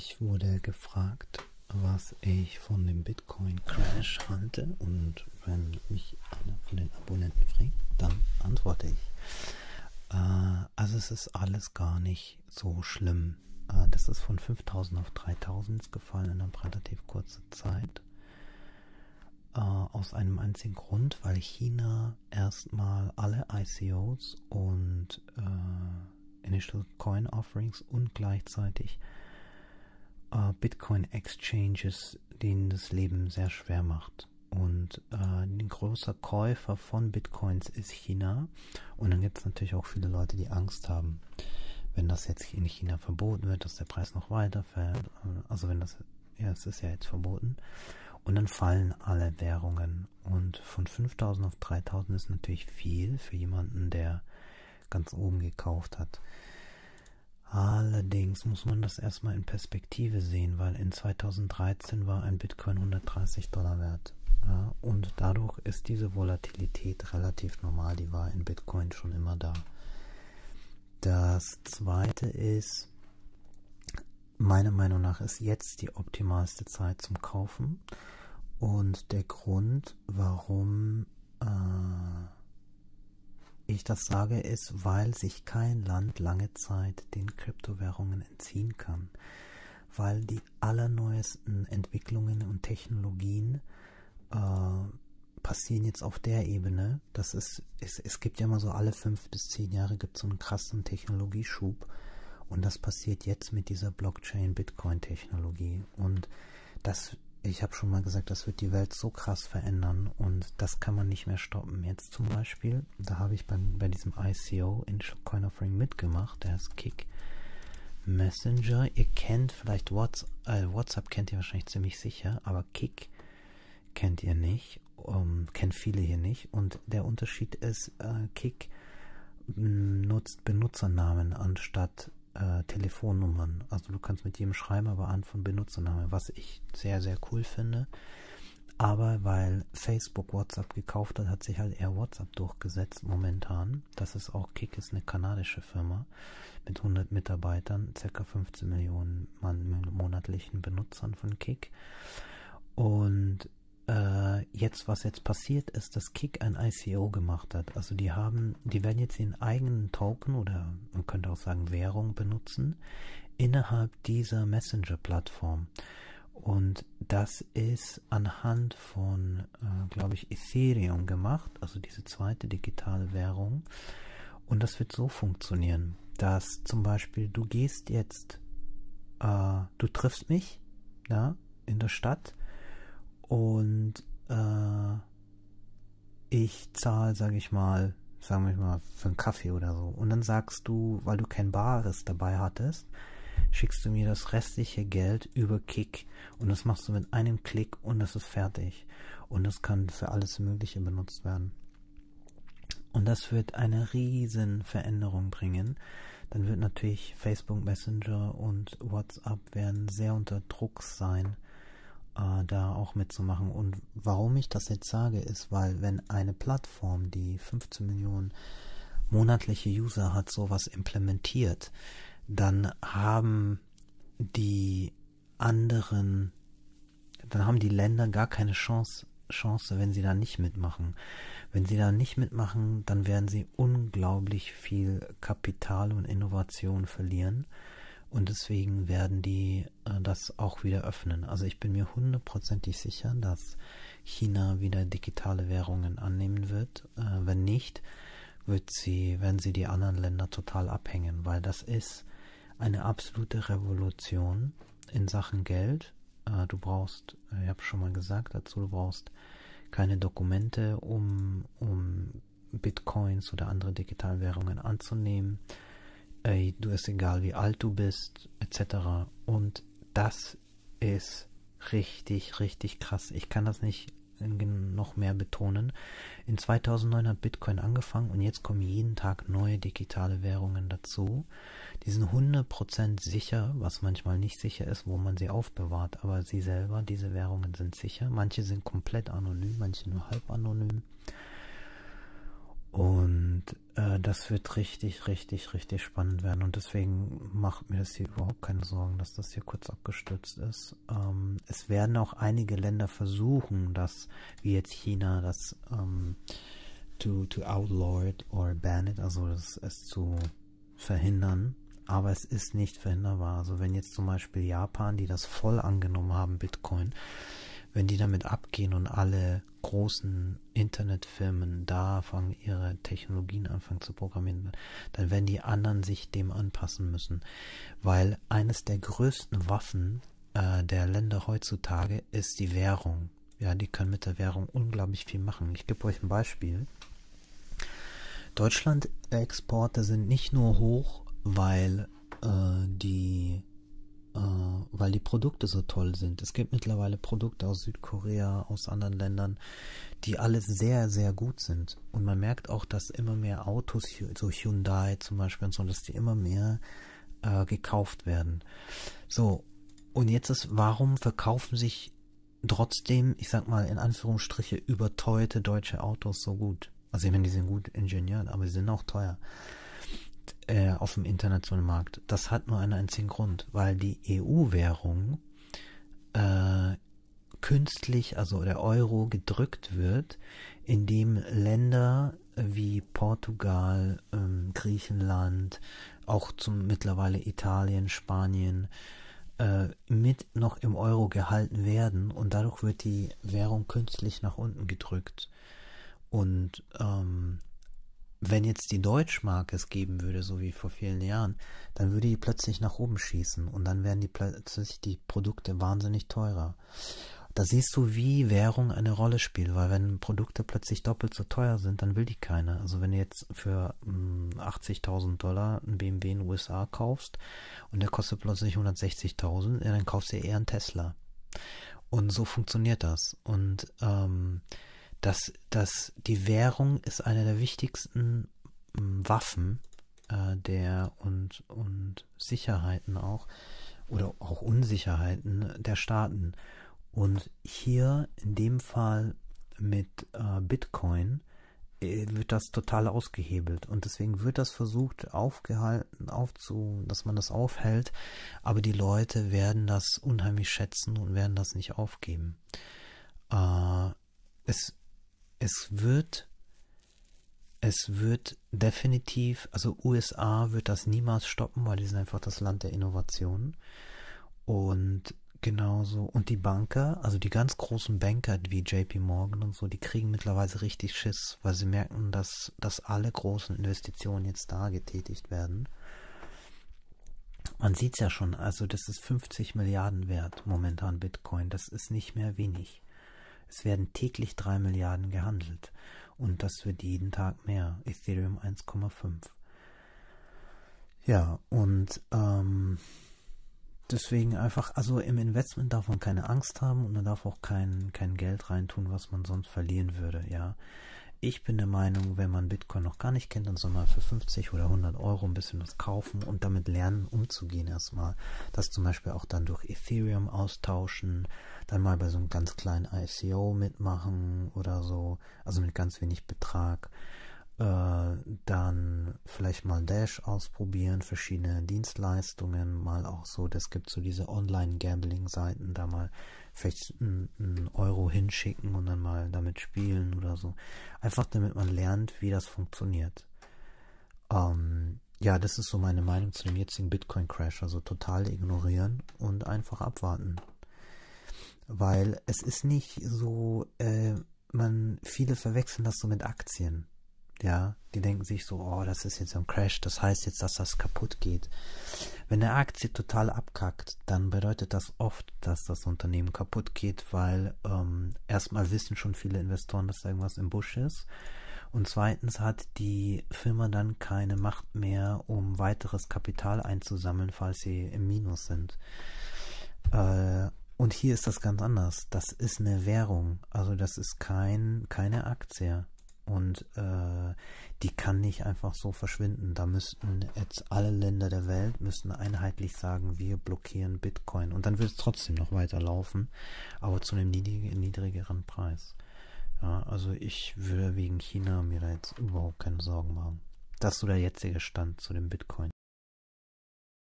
Ich wurde gefragt, was ich von dem Bitcoin Crash halte und wenn mich einer von den Abonnenten fragt, dann antworte ich. Äh, also es ist alles gar nicht so schlimm. Äh, das ist von 5000 auf 3000 gefallen in einer relativ kurzen Zeit. Äh, aus einem einzigen Grund, weil China erstmal alle ICOs und äh, Initial Coin Offerings und gleichzeitig äh, Bitcoin Exchanges denen das Leben sehr schwer macht. Und äh, ein großer Käufer von Bitcoins ist China. Und dann gibt es natürlich auch viele Leute, die Angst haben, wenn das jetzt in China verboten wird, dass der Preis noch weiterfällt. Also wenn das, ja, es ist ja jetzt verboten. Und dann fallen alle Währungen. Und von 5000 auf 3000 ist natürlich viel für jemanden, der ganz oben gekauft hat. Allerdings muss man das erstmal in Perspektive sehen, weil in 2013 war ein Bitcoin 130 Dollar wert. Ja, und dadurch ist diese Volatilität relativ normal, die war in Bitcoin schon immer da. Das zweite ist, meiner Meinung nach ist jetzt die optimalste Zeit zum Kaufen. Und der Grund, warum äh, ich das sage, ist, weil sich kein Land lange Zeit den Kryptowährungen entziehen kann. Weil die allerneuesten Entwicklungen und Technologien äh, passieren jetzt auf der Ebene. Das ist, es, es gibt ja immer so alle fünf bis zehn Jahre gibt es so einen krassen Technologieschub. Und das passiert jetzt mit dieser Blockchain-Bitcoin-Technologie. Und das ich habe schon mal gesagt, das wird die Welt so krass verändern und das kann man nicht mehr stoppen. Jetzt zum Beispiel, da habe ich beim, bei diesem ICO in Coin Offering mitgemacht, der ist Kick Messenger. Ihr kennt vielleicht WhatsApp, äh, WhatsApp kennt ihr wahrscheinlich ziemlich sicher, aber Kick kennt ihr nicht, um, kennt viele hier nicht. Und der Unterschied ist, äh, Kick nutzt Benutzernamen anstatt äh, Telefonnummern. Also du kannst mit jedem schreiben, aber an von Benutzername, was ich sehr, sehr cool finde. Aber weil Facebook WhatsApp gekauft hat, hat sich halt eher WhatsApp durchgesetzt momentan. Das ist auch Kik, ist eine kanadische Firma mit 100 Mitarbeitern, circa 15 Millionen monatlichen Benutzern von Kik. Und äh, jetzt, was jetzt passiert ist, dass Kick ein ICO gemacht hat. Also die haben, die werden jetzt ihren eigenen Token oder man könnte auch sagen Währung benutzen innerhalb dieser Messenger-Plattform. Und das ist anhand von, äh, glaube ich, Ethereum gemacht, also diese zweite digitale Währung. Und das wird so funktionieren, dass zum Beispiel du gehst jetzt, äh, du triffst mich, ja, in der Stadt und äh, ich zahle, sage ich mal, sagen wir mal, für einen Kaffee oder so. Und dann sagst du, weil du kein Bares dabei hattest, schickst du mir das restliche Geld über Kick. Und das machst du mit einem Klick und das ist fertig. Und das kann für alles Mögliche benutzt werden. Und das wird eine riesen Veränderung bringen. Dann wird natürlich Facebook Messenger und WhatsApp werden sehr unter Druck sein äh, da auch mitzumachen. Und warum ich das jetzt sage, ist, weil wenn eine Plattform, die 15 Millionen monatliche User hat, sowas implementiert, dann haben die anderen, dann haben die Länder gar keine Chance, Chance, wenn sie da nicht mitmachen. Wenn sie da nicht mitmachen, dann werden sie unglaublich viel Kapital und Innovation verlieren und deswegen werden die äh, das auch wieder öffnen. Also ich bin mir hundertprozentig sicher, dass China wieder digitale Währungen annehmen wird. Äh, wenn nicht, wird sie, werden sie die anderen Länder total abhängen, weil das ist eine absolute Revolution in Sachen Geld. Äh, du brauchst, ich habe schon mal gesagt dazu, du brauchst keine Dokumente, um, um Bitcoins oder andere digitale Währungen anzunehmen ey, du ist egal, wie alt du bist, etc. Und das ist richtig, richtig krass. Ich kann das nicht noch mehr betonen. In 2009 hat Bitcoin angefangen und jetzt kommen jeden Tag neue digitale Währungen dazu. Die sind 100% sicher, was manchmal nicht sicher ist, wo man sie aufbewahrt, aber sie selber, diese Währungen sind sicher. Manche sind komplett anonym, manche nur halb anonym. Und äh, das wird richtig, richtig, richtig spannend werden. Und deswegen macht mir das hier überhaupt keine Sorgen, dass das hier kurz abgestürzt ist. Ähm, es werden auch einige Länder versuchen, das, wie jetzt China, das ähm, to, to outlaw it or ban it, also das, es zu verhindern. Aber es ist nicht verhinderbar. Also wenn jetzt zum Beispiel Japan, die das voll angenommen haben, Bitcoin, wenn die damit abgehen und alle großen Internetfirmen da fangen, ihre Technologien anfangen zu programmieren, dann werden die anderen sich dem anpassen müssen. Weil eines der größten Waffen äh, der Länder heutzutage ist die Währung. Ja, die können mit der Währung unglaublich viel machen. Ich gebe euch ein Beispiel. Deutschland-Exporte sind nicht nur hoch, weil äh, die weil die Produkte so toll sind. Es gibt mittlerweile Produkte aus Südkorea, aus anderen Ländern, die alle sehr, sehr gut sind. Und man merkt auch, dass immer mehr Autos, so Hyundai zum Beispiel und so, dass die immer mehr äh, gekauft werden. So, und jetzt ist, warum verkaufen sich trotzdem, ich sag mal in Anführungsstriche, überteuerte deutsche Autos so gut? Also ich meine, die sind gut ingeniert, aber sie sind auch teuer äh, auf dem internationalen Markt. Das hat nur einen einzigen Grund, weil die EU-Währung äh, künstlich, also der Euro gedrückt wird, indem Länder wie Portugal, ähm, Griechenland, auch zum mittlerweile Italien, Spanien äh, mit noch im Euro gehalten werden und dadurch wird die Währung künstlich nach unten gedrückt. Und ähm, wenn jetzt die Deutschmark es geben würde, so wie vor vielen Jahren, dann würde die plötzlich nach oben schießen und dann wären die plötzlich die Produkte wahnsinnig teurer. Da siehst du, wie Währung eine Rolle spielt, weil wenn Produkte plötzlich doppelt so teuer sind, dann will die keiner. Also wenn du jetzt für 80.000 hm, Dollar einen BMW in den USA kaufst und der kostet plötzlich 160.000, dann kaufst du eher einen Tesla. Und so funktioniert das. Und ähm, dass, dass die Währung ist eine der wichtigsten mm, Waffen äh, der und, und Sicherheiten auch oder auch Unsicherheiten der Staaten. Und hier in dem Fall mit äh, Bitcoin äh, wird das total ausgehebelt und deswegen wird das versucht aufgehalten, aufzu, dass man das aufhält, aber die Leute werden das unheimlich schätzen und werden das nicht aufgeben. Äh, es es wird, es wird definitiv, also USA wird das niemals stoppen, weil die sind einfach das Land der Innovation. Und genauso, und die Banker, also die ganz großen Banker wie JP Morgan und so, die kriegen mittlerweile richtig Schiss, weil sie merken, dass, dass alle großen Investitionen jetzt da getätigt werden. Man sieht es ja schon, also das ist 50 Milliarden wert momentan Bitcoin, das ist nicht mehr wenig. Es werden täglich 3 Milliarden gehandelt und das wird jeden Tag mehr. Ethereum 1,5. Ja, und ähm, deswegen einfach, also im Investment darf man keine Angst haben und man darf auch kein, kein Geld reintun, was man sonst verlieren würde, ja. Ich bin der Meinung, wenn man Bitcoin noch gar nicht kennt, dann soll man für 50 oder 100 Euro ein bisschen was kaufen und damit lernen, umzugehen erstmal. Das zum Beispiel auch dann durch Ethereum austauschen, dann mal bei so einem ganz kleinen ICO mitmachen oder so, also mit ganz wenig Betrag. Äh, dann vielleicht mal Dash ausprobieren, verschiedene Dienstleistungen, mal auch so, das gibt so diese Online-Gambling-Seiten, da mal vielleicht einen Euro hinschicken und dann mal damit spielen oder so. Einfach damit man lernt, wie das funktioniert. Ähm, ja, das ist so meine Meinung zu dem jetzigen Bitcoin-Crash. Also total ignorieren und einfach abwarten. Weil es ist nicht so, äh, man, viele verwechseln das so mit Aktien. Ja, die denken sich so, oh, das ist jetzt ein Crash, das heißt jetzt, dass das kaputt geht. Wenn eine Aktie total abkackt, dann bedeutet das oft, dass das Unternehmen kaputt geht, weil ähm, erstmal wissen schon viele Investoren, dass da irgendwas im Busch ist. Und zweitens hat die Firma dann keine Macht mehr, um weiteres Kapital einzusammeln, falls sie im Minus sind. Äh, und hier ist das ganz anders. Das ist eine Währung. Also das ist kein, keine Aktie. Und äh, die kann nicht einfach so verschwinden. Da müssten jetzt alle Länder der Welt müssten einheitlich sagen, wir blockieren Bitcoin. Und dann wird es trotzdem noch weiterlaufen, aber zu einem niedrig, niedrigeren Preis. Ja, also ich würde wegen China mir da jetzt überhaupt keine Sorgen machen. Das ist so der jetzige Stand zu dem Bitcoin.